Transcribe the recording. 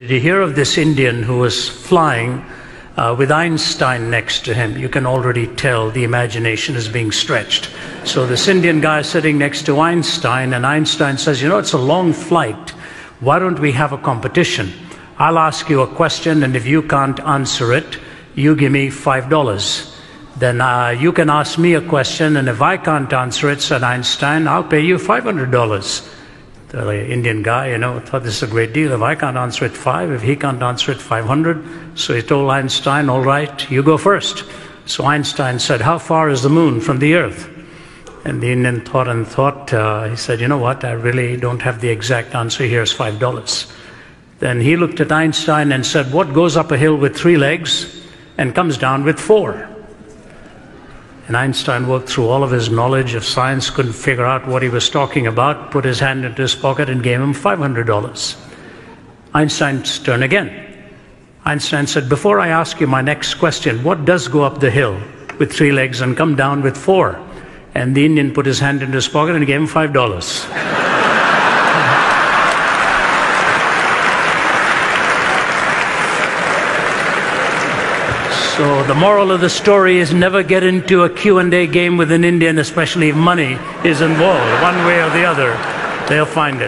Did you hear of this Indian who was flying uh, with Einstein next to him? You can already tell the imagination is being stretched. So, this Indian guy is sitting next to Einstein, and Einstein says, You know, it's a long flight. Why don't we have a competition? I'll ask you a question, and if you can't answer it, you give me $5. Then uh, you can ask me a question, and if I can't answer it, said Einstein, I'll pay you $500 the Indian guy, you know, thought this is a great deal. If I can't answer it, five. If he can't answer it, 500. So he told Einstein, all right, you go first. So Einstein said, how far is the moon from the earth? And the Indian thought and thought. Uh, he said, you know what, I really don't have the exact answer. Here's $5. Then he looked at Einstein and said, what goes up a hill with three legs and comes down with four? And Einstein worked through all of his knowledge of science, couldn't figure out what he was talking about, put his hand into his pocket and gave him $500. Einstein's turn again. Einstein said, Before I ask you my next question, what does go up the hill with three legs and come down with four? And the Indian put his hand into his pocket and gave him $5. So the moral of the story is never get into a Q&A game with an Indian, especially if money is involved, one way or the other. They'll find it.